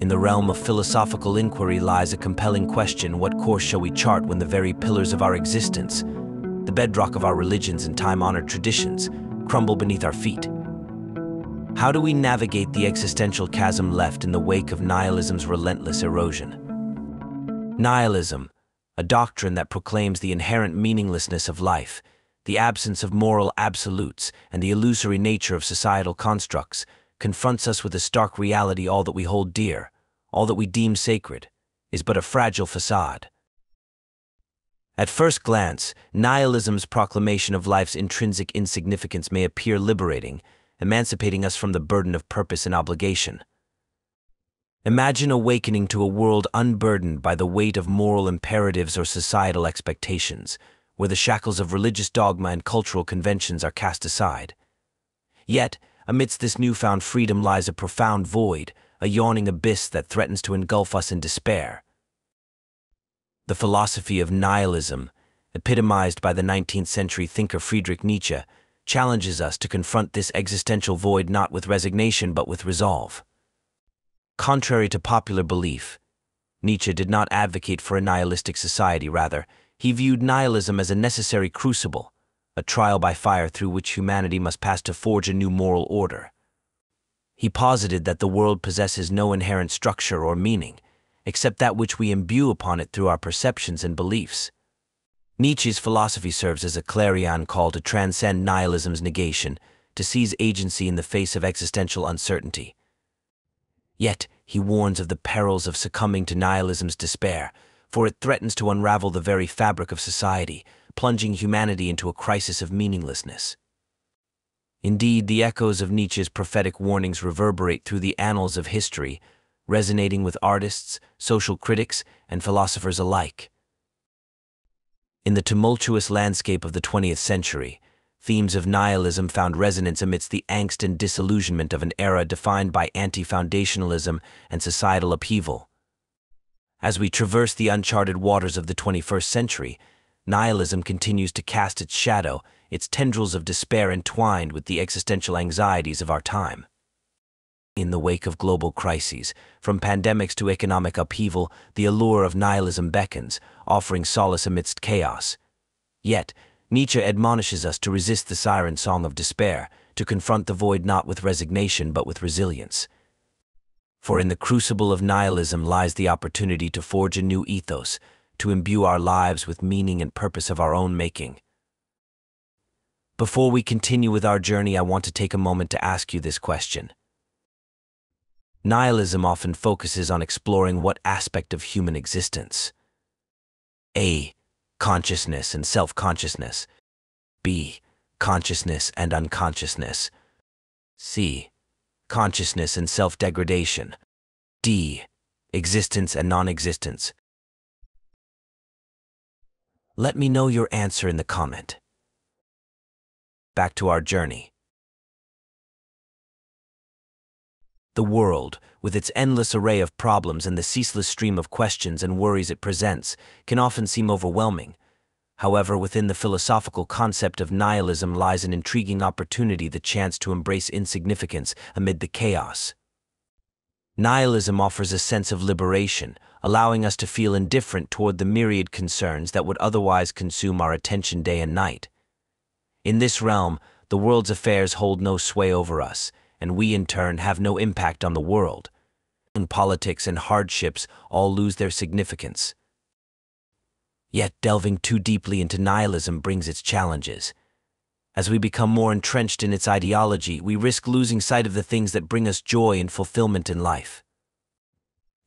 In the realm of philosophical inquiry lies a compelling question what course shall we chart when the very pillars of our existence, the bedrock of our religions and time honored traditions, crumble beneath our feet? How do we navigate the existential chasm left in the wake of nihilism's relentless erosion? Nihilism, a doctrine that proclaims the inherent meaninglessness of life, the absence of moral absolutes, and the illusory nature of societal constructs, confronts us with the stark reality all that we hold dear, all that we deem sacred, is but a fragile facade. At first glance, nihilism's proclamation of life's intrinsic insignificance may appear liberating, emancipating us from the burden of purpose and obligation. Imagine awakening to a world unburdened by the weight of moral imperatives or societal expectations, where the shackles of religious dogma and cultural conventions are cast aside. Yet, Amidst this newfound freedom lies a profound void, a yawning abyss that threatens to engulf us in despair. The philosophy of nihilism, epitomized by the 19th century thinker Friedrich Nietzsche, challenges us to confront this existential void not with resignation but with resolve. Contrary to popular belief, Nietzsche did not advocate for a nihilistic society, rather, he viewed nihilism as a necessary crucible, a trial by fire through which humanity must pass to forge a new moral order. He posited that the world possesses no inherent structure or meaning, except that which we imbue upon it through our perceptions and beliefs. Nietzsche's philosophy serves as a clarion call to transcend nihilism's negation, to seize agency in the face of existential uncertainty. Yet, he warns of the perils of succumbing to nihilism's despair, for it threatens to unravel the very fabric of society, plunging humanity into a crisis of meaninglessness. Indeed, the echoes of Nietzsche's prophetic warnings reverberate through the annals of history, resonating with artists, social critics, and philosophers alike. In the tumultuous landscape of the 20th century, themes of nihilism found resonance amidst the angst and disillusionment of an era defined by anti-foundationalism and societal upheaval. As we traverse the uncharted waters of the 21st century, nihilism continues to cast its shadow, its tendrils of despair entwined with the existential anxieties of our time. In the wake of global crises, from pandemics to economic upheaval, the allure of nihilism beckons, offering solace amidst chaos. Yet, Nietzsche admonishes us to resist the siren song of despair, to confront the void not with resignation but with resilience. For in the crucible of nihilism lies the opportunity to forge a new ethos, to imbue our lives with meaning and purpose of our own making. Before we continue with our journey, I want to take a moment to ask you this question. Nihilism often focuses on exploring what aspect of human existence? A. Consciousness and self-consciousness. B. Consciousness and unconsciousness. C. Consciousness and self-degradation. D. Existence and non-existence. Let me know your answer in the comment. Back to our journey. The world, with its endless array of problems and the ceaseless stream of questions and worries it presents, can often seem overwhelming. However, within the philosophical concept of nihilism lies an intriguing opportunity the chance to embrace insignificance amid the chaos. Nihilism offers a sense of liberation, allowing us to feel indifferent toward the myriad concerns that would otherwise consume our attention day and night. In this realm, the world's affairs hold no sway over us, and we in turn have no impact on the world. And politics and hardships all lose their significance. Yet delving too deeply into nihilism brings its challenges. As we become more entrenched in its ideology, we risk losing sight of the things that bring us joy and fulfillment in life.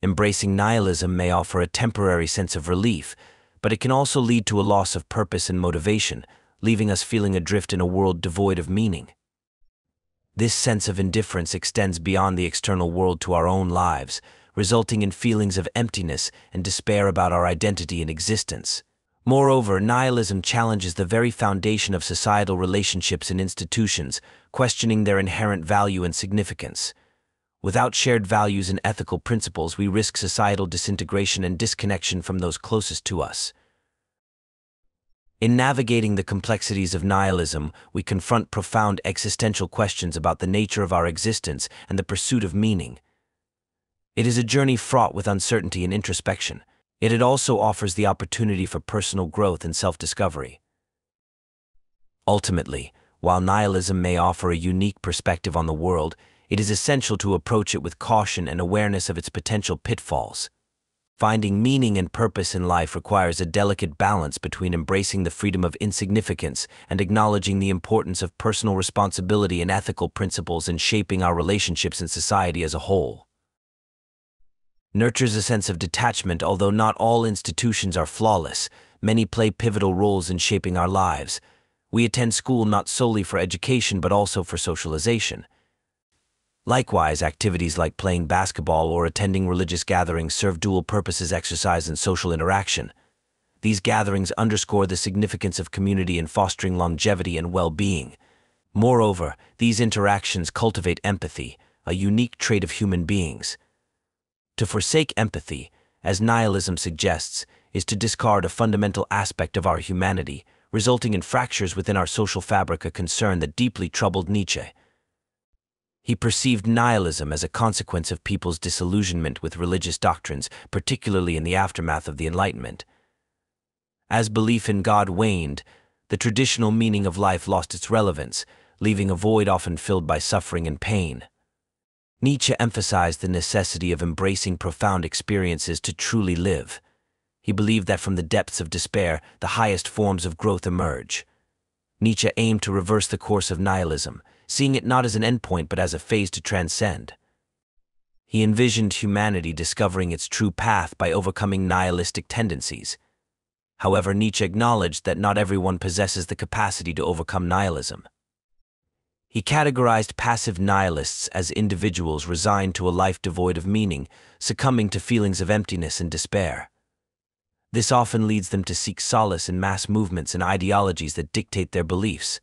Embracing nihilism may offer a temporary sense of relief, but it can also lead to a loss of purpose and motivation, leaving us feeling adrift in a world devoid of meaning. This sense of indifference extends beyond the external world to our own lives, resulting in feelings of emptiness and despair about our identity and existence. Moreover, nihilism challenges the very foundation of societal relationships and institutions, questioning their inherent value and significance. Without shared values and ethical principles, we risk societal disintegration and disconnection from those closest to us. In navigating the complexities of nihilism, we confront profound existential questions about the nature of our existence and the pursuit of meaning. It is a journey fraught with uncertainty and introspection, yet it also offers the opportunity for personal growth and self-discovery. Ultimately, while nihilism may offer a unique perspective on the world, it is essential to approach it with caution and awareness of its potential pitfalls. Finding meaning and purpose in life requires a delicate balance between embracing the freedom of insignificance and acknowledging the importance of personal responsibility and ethical principles in shaping our relationships in society as a whole. Nurtures a sense of detachment, although not all institutions are flawless, many play pivotal roles in shaping our lives. We attend school not solely for education but also for socialization. Likewise, activities like playing basketball or attending religious gatherings serve dual purposes exercise and social interaction. These gatherings underscore the significance of community in fostering longevity and well-being. Moreover, these interactions cultivate empathy, a unique trait of human beings. To forsake empathy, as nihilism suggests, is to discard a fundamental aspect of our humanity, resulting in fractures within our social fabric a concern that deeply troubled Nietzsche. He perceived nihilism as a consequence of people's disillusionment with religious doctrines, particularly in the aftermath of the Enlightenment. As belief in God waned, the traditional meaning of life lost its relevance, leaving a void often filled by suffering and pain. Nietzsche emphasized the necessity of embracing profound experiences to truly live. He believed that from the depths of despair, the highest forms of growth emerge. Nietzsche aimed to reverse the course of nihilism, seeing it not as an endpoint but as a phase to transcend. He envisioned humanity discovering its true path by overcoming nihilistic tendencies. However, Nietzsche acknowledged that not everyone possesses the capacity to overcome nihilism. He categorized passive nihilists as individuals resigned to a life devoid of meaning, succumbing to feelings of emptiness and despair. This often leads them to seek solace in mass movements and ideologies that dictate their beliefs.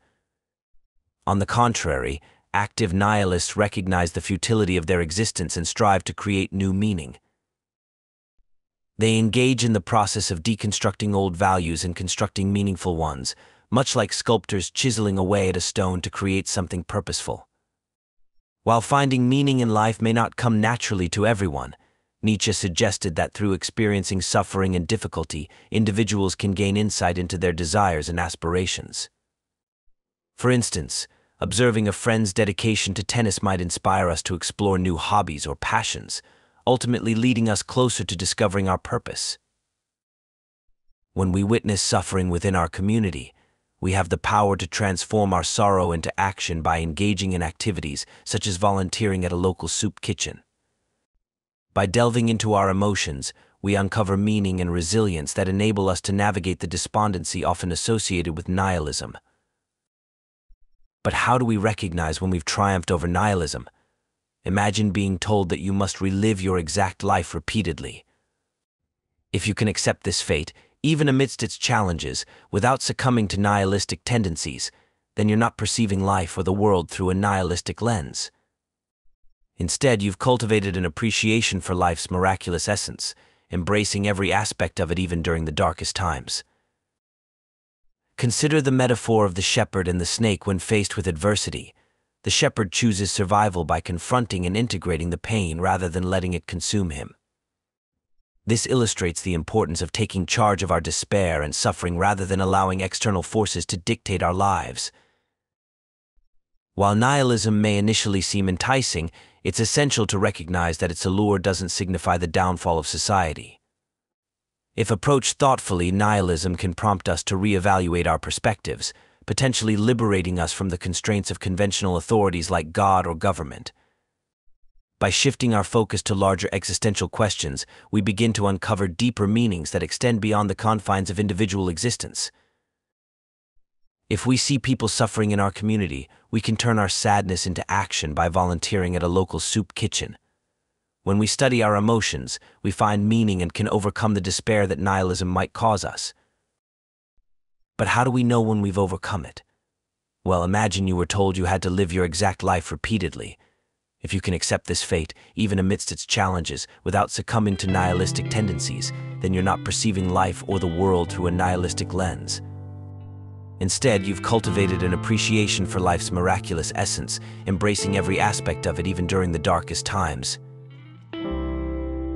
On the contrary, active nihilists recognize the futility of their existence and strive to create new meaning. They engage in the process of deconstructing old values and constructing meaningful ones, much like sculptors chiseling away at a stone to create something purposeful. While finding meaning in life may not come naturally to everyone, Nietzsche suggested that through experiencing suffering and difficulty, individuals can gain insight into their desires and aspirations. For instance, Observing a friend's dedication to tennis might inspire us to explore new hobbies or passions, ultimately leading us closer to discovering our purpose. When we witness suffering within our community, we have the power to transform our sorrow into action by engaging in activities such as volunteering at a local soup kitchen. By delving into our emotions, we uncover meaning and resilience that enable us to navigate the despondency often associated with nihilism. But how do we recognize when we've triumphed over nihilism? Imagine being told that you must relive your exact life repeatedly. If you can accept this fate, even amidst its challenges, without succumbing to nihilistic tendencies, then you're not perceiving life or the world through a nihilistic lens. Instead, you've cultivated an appreciation for life's miraculous essence, embracing every aspect of it even during the darkest times. Consider the metaphor of the shepherd and the snake when faced with adversity. The shepherd chooses survival by confronting and integrating the pain rather than letting it consume him. This illustrates the importance of taking charge of our despair and suffering rather than allowing external forces to dictate our lives. While nihilism may initially seem enticing, it's essential to recognize that its allure doesn't signify the downfall of society. If approached thoughtfully, nihilism can prompt us to reevaluate our perspectives, potentially liberating us from the constraints of conventional authorities like God or government. By shifting our focus to larger existential questions, we begin to uncover deeper meanings that extend beyond the confines of individual existence. If we see people suffering in our community, we can turn our sadness into action by volunteering at a local soup kitchen. When we study our emotions, we find meaning and can overcome the despair that nihilism might cause us. But how do we know when we've overcome it? Well, imagine you were told you had to live your exact life repeatedly. If you can accept this fate, even amidst its challenges, without succumbing to nihilistic tendencies, then you're not perceiving life or the world through a nihilistic lens. Instead, you've cultivated an appreciation for life's miraculous essence, embracing every aspect of it even during the darkest times.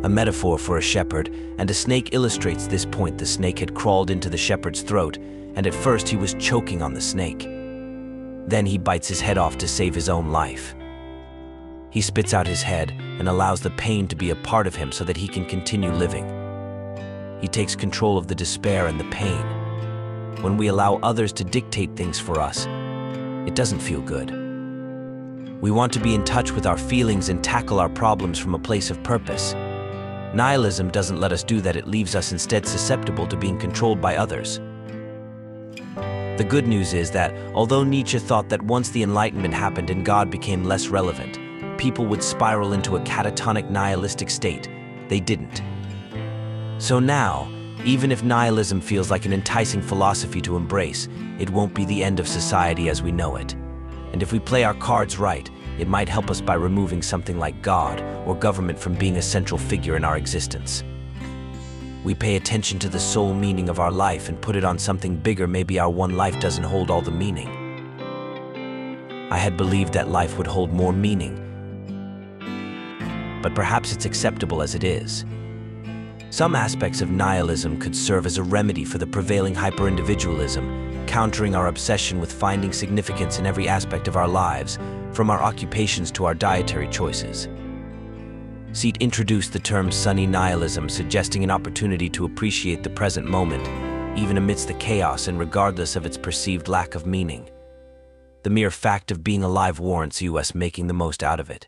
a metaphor for a shepherd, and a snake illustrates this point. The snake had crawled into the shepherd's throat, and at first he was choking on the snake. Then he bites his head off to save his own life. He spits out his head and allows the pain to be a part of him so that he can continue living. He takes control of the despair and the pain. When we allow others to dictate things for us, it doesn't feel good. We want to be in touch with our feelings and tackle our problems from a place of purpose. Nihilism doesn't let us do that, it leaves us instead susceptible to being controlled by others. The good news is that, although Nietzsche thought that once the Enlightenment happened and God became less relevant, people would spiral into a catatonic nihilistic state, they didn't. So now, even if nihilism feels like an enticing philosophy to embrace, it won't be the end of society as we know it. And if we play our cards right, it might help us by removing something like God or government from being a central figure in our existence. We pay attention to the sole meaning of our life and put it on something bigger, maybe our one life doesn't hold all the meaning. I had believed that life would hold more meaning, but perhaps it's acceptable as it is. Some aspects of nihilism could serve as a remedy for the prevailing hyper-individualism countering our obsession with finding significance in every aspect of our lives, from our occupations to our dietary choices. Seat introduced the term sunny nihilism, suggesting an opportunity to appreciate the present moment, even amidst the chaos and regardless of its perceived lack of meaning. The mere fact of being alive warrants us making the most out of it.